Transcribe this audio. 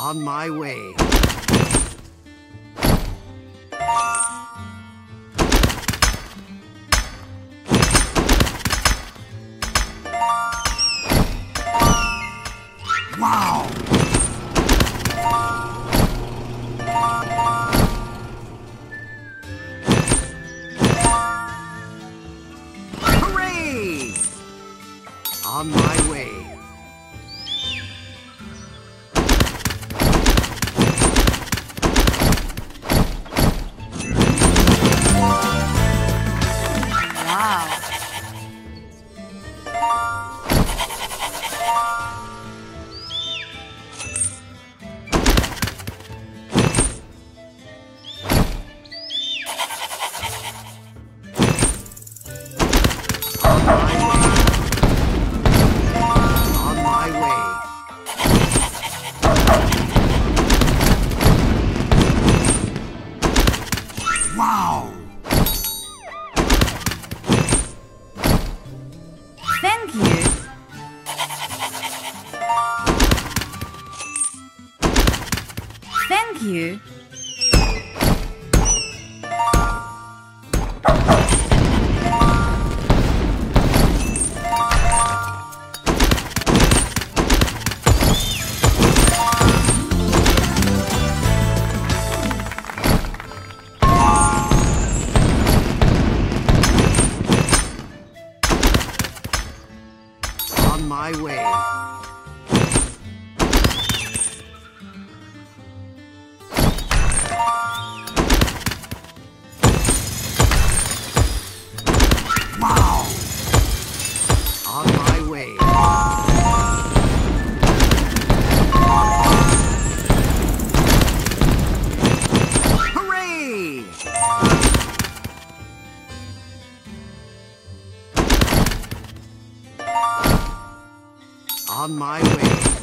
On my way. Wow! Hooray! On my way. Wow, thank you, thank you. My way. Wow! On my way. Hooray! On my way.